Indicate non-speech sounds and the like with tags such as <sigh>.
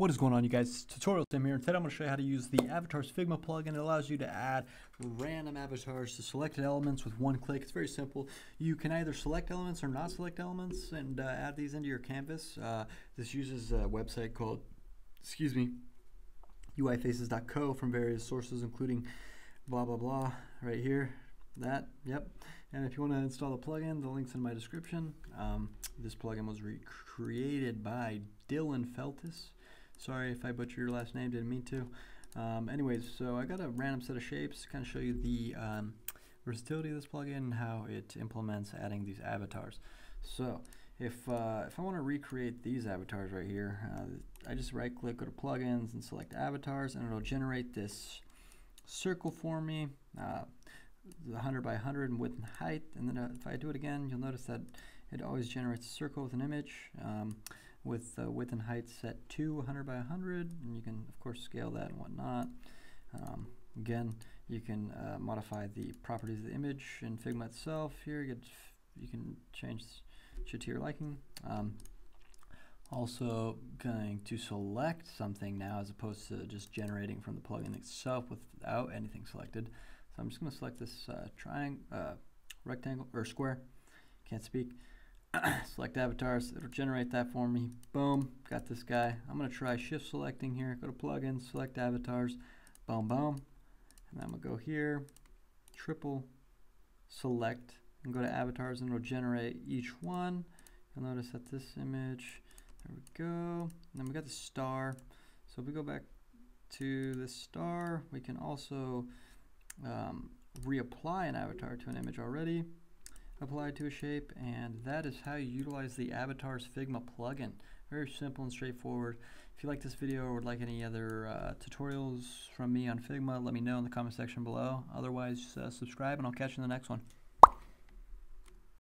What is going on you guys? Tutorial Tim here. Today I'm going to show you how to use the Avatars Figma plugin. It allows you to add random avatars to selected elements with one click. It's very simple. You can either select elements or not select elements and uh, add these into your canvas. Uh, this uses a website called, excuse me, uifaces.co from various sources including blah blah blah right here. That, yep. And if you want to install the plugin, the link's in my description. Um, this plugin was created by Dylan Feltis. Sorry if I butchered your last name, didn't mean to. Um, anyways, so I got a random set of shapes to kind of show you the um, versatility of this plugin and how it implements adding these avatars. So if, uh, if I want to recreate these avatars right here, uh, I just right click, go to plugins and select avatars and it'll generate this circle for me, uh, 100 by 100 in width and height. And then uh, if I do it again, you'll notice that it always generates a circle with an image. Um, with uh, width and height set to 100 by 100 and you can of course scale that and whatnot. Um, again you can uh, modify the properties of the image in Figma itself here. You, you can change it to your liking. Um, also going to select something now as opposed to just generating from the plugin itself without anything selected. So I'm just going to select this uh, triangle uh, rectangle or square. Can't speak <clears throat> select avatars, it'll generate that for me. Boom, got this guy. I'm gonna try shift selecting here, go to plugins, select avatars, boom, boom. And I'm gonna go here, triple select, and go to avatars and it'll generate each one. You'll notice that this image, there we go. And then we got the star. So if we go back to the star, we can also um, reapply an avatar to an image already applied to a shape and that is how you utilize the Avatars Figma plugin. Very simple and straightforward. If you like this video or would like any other uh, tutorials from me on Figma, let me know in the comment section below. Otherwise, uh, subscribe and I'll catch you in the next one.